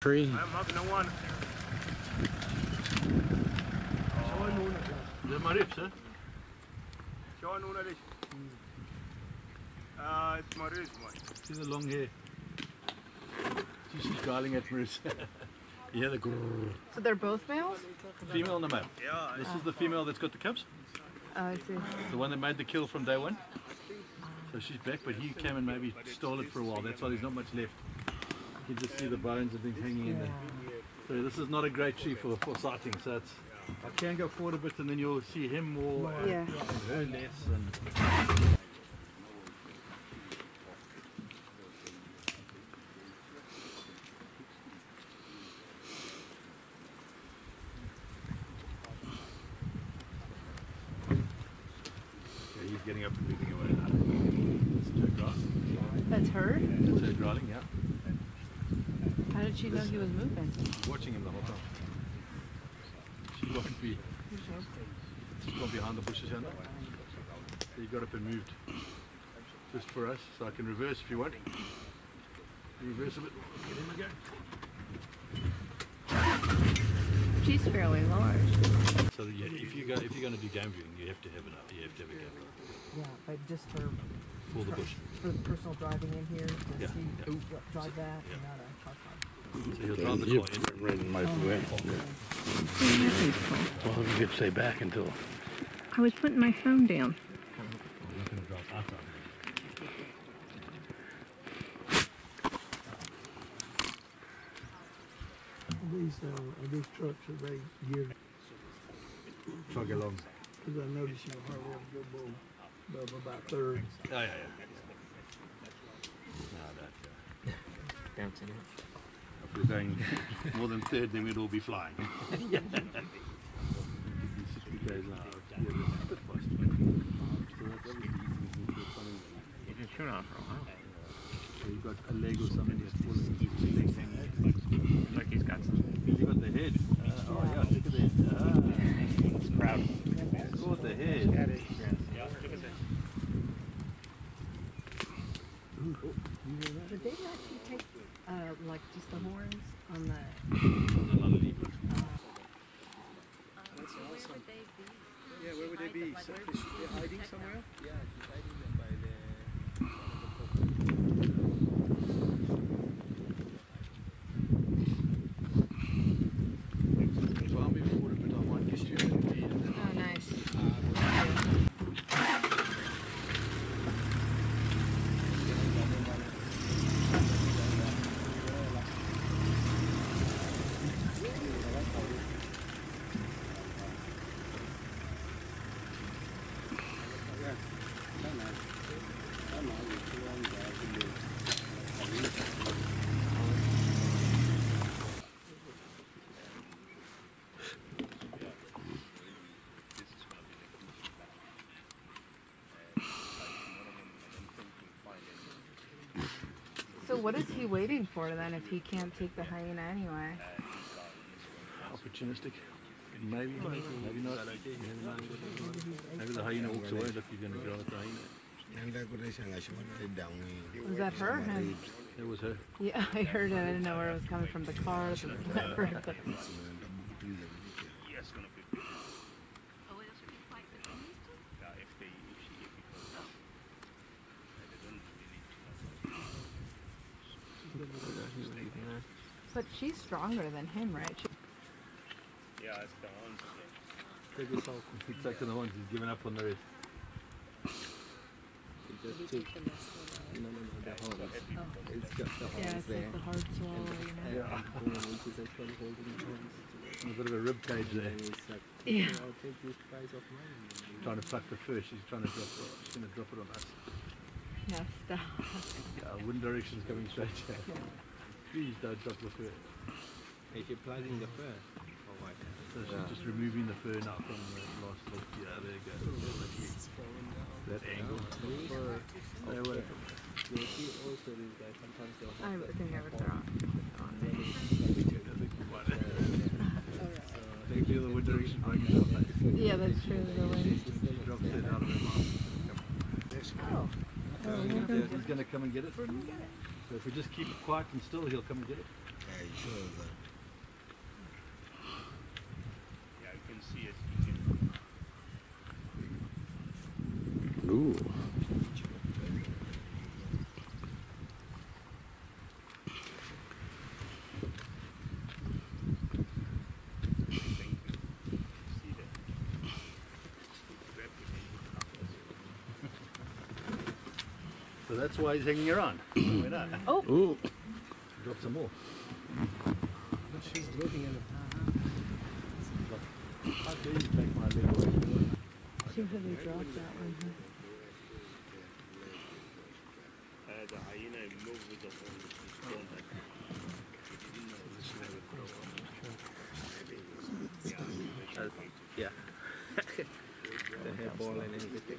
tree. I'm up no one. Det är Marips? Kör nog det. Ah, it's my wrist, man. See the long hair. She's just growling at Maris. yeah, the grrr. So they're both males? female and the male. Yeah, This is the female that's got the cubs. Oh, I see. The one that made the kill from day one. So she's back, but he came and maybe stole it for a while. That's why there's not much left. You can just see the bones and things hanging in there. So this is not a great tree for, for sighting. So it's, I can go forward a bit and then you'll see him more uh, Yeah. and her less. And getting up and moving away now. That's her growling. That's her? That's her growling, yeah. How did she know he was moving? watching him the whole time. She won't be. She's gone behind the bushes, hasn't? So you got up and moved. Just for us, so I can reverse if you want. Reverse a bit. Get in again. She's fairly large. So yeah, if you go, if you're going to do game viewing, you have to have it up. You have to have a camera Yeah, but just for, for the bush. for personal driving in here, to Yeah, see, yeah. dri- drive that, Yeah. and not a car park. So he'll drive the You right in my way. Well, you could stay back until. I was putting my phone down. He's going to drive outside. These, uh, these trucks are very geared, Chug along. because I noticed you hardly ever go above, above about third. Oh, yeah, yeah. No, that, yeah. Bouncing If we're going more than third, then we'd all be flying. 60 k's an hour. Yeah, that's a. So that's obviously eating into something. You've been shooting on for a while. So you've got a leg or something that's falling into the leg like he's got some. You got the head. Uh, oh yeah, look at that. Ah, It's proud. look at the head. Did they actually take, uh, like just the horns on the, Yeah, where would they be? So, is she hiding somewhere? So I'm before it, but I might get you in the end. Oh, nice. So what is he waiting for then if he can't take the hyena anyway? Opportunistic. Maybe, maybe not. Maybe the hyena walks away. Look, you're going to go at the hyena. Was that her? or him? That was her. Yeah, I heard it. I didn't know where it was coming from. The car, the whatever. but- Yes, gonna be. Yeah, if they, if she, if it goes down. They don't really. But she's stronger than him, right? She- Yeah, it's the horns again. Take this out. He's taking the horns. He's giving up on the rest. yeah, it's like oh. the hard swallow, you know? Yeah. A bit of a rib cage there. Yeah. Trying to pluck the fur. She's trying to drop it. She's going to drop it on us. No, stop. Yeah, wind direction's coming straight here. Please don't drop the fur. Is she plugging the fur? Or what? So she's just removing the fur now from the last look. Yeah, there you go. That angle. Stay away from it. I would think I would throw it. They the wind direction going your. Yeah, that's true. The wind. She drops it out of her mouth. Oh. Yeah, he's going to come and get it. So if we just keep it quiet and still, he'll come and get it. Yeah, you can see it. You can Ooh. see the So that's why he's hanging around. Why not? Oh. Ooh. Drop some more. She's looking at it. How dare you take my leg away? She really dropped that one. huh? Uh, the hyena moves with the whole stone. Yeah. and everything.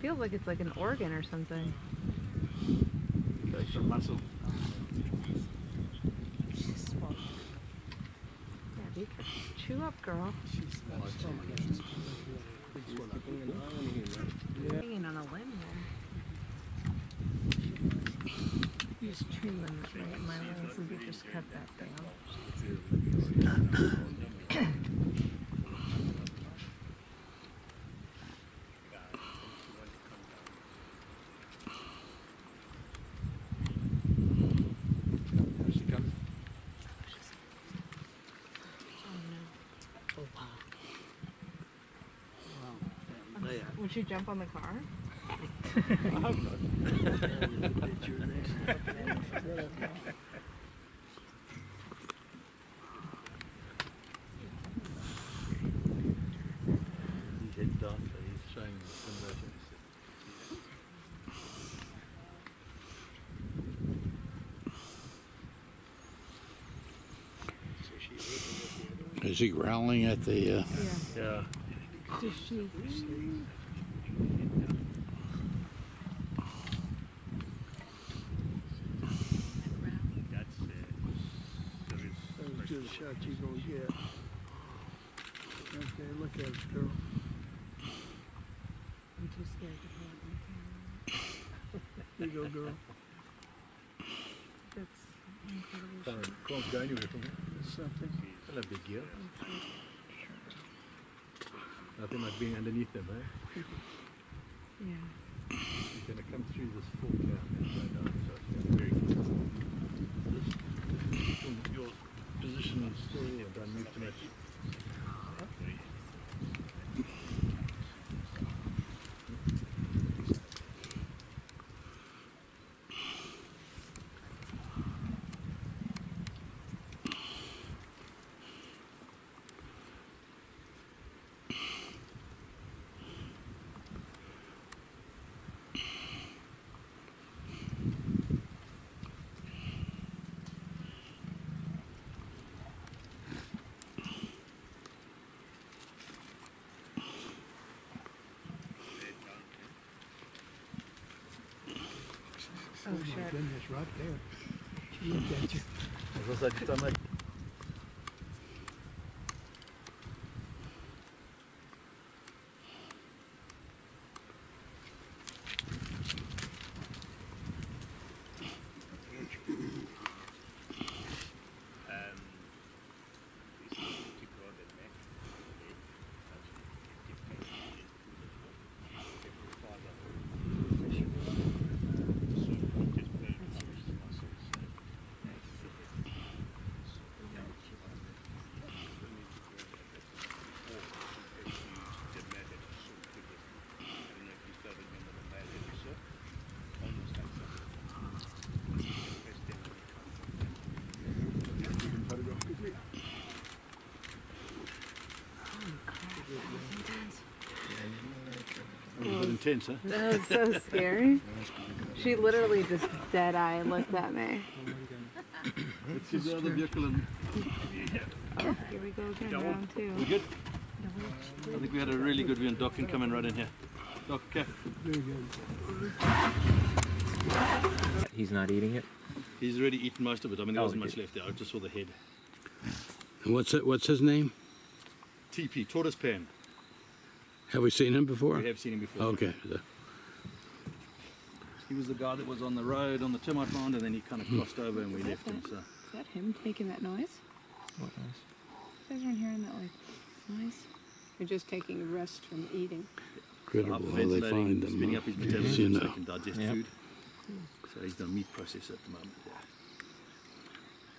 feels like it's like an organ or something. Take some muscle. Yeah, be. Chew up, girl. Keeping an eye on? Hanging on a limb there. These tree limbs right in my legs. We just cut that down. Here she comes. Would you jump on the car? I hope not. His head's down, so he's showing some motion. Is he growling at the? Uh, Yeah. Yeah. Does she? That's uh, there is That was just a shot you gonna get. Okay, look at it, girl. I'm too scared to put it on There you go, girl. camera. That's incredibly Can't, can't go anywhere from here. That's something. Hello, big gear. Nothing like being underneath them, eh? Yeah. He's going to come through this fork here and go down. So yeah, very good. This, from your position is still here. Don't goodness, right there. At you. Zoals dat dan met um, That was intense, huh? That was so scary. she literally just dead eye looked at me. Let's see the other vehicle and. Here we go again, round two. We good? I think we had a really good view, and Doc can come in right in here. Doc, okay. He's not eating it? He's already eaten most of it. I mean, there oh, wasn't much left there. I just saw the head. What's it, What's his name? TP, tortoise pan. Have we seen him before? We have seen him before. Okay. He was the guy that was on the road on the termite mound and then he kind of crossed hmm. over and we left him. So Is that him making that noise? What noise? You guys weren't hearing that like noise? You're just taking a rest from eating. Incredible how they find them. speeding huh? up his Yes, metabolism you so know. he can digest Yep. food. Hmm. So he's the meat processor at the moment. Yeah.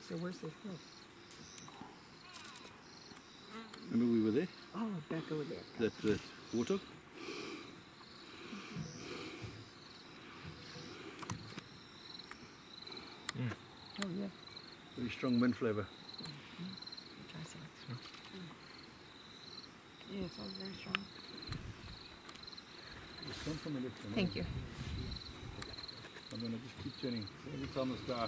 So where's this from? Remember we were there? Oh, back over there. That, that water? Mm. Oh, yeah. Very strong mint flavour. Try some. Mm-hmm. Yeah, it smells very strong. There's some from the left Thank you. I'm going to just keep turning. Every time this guy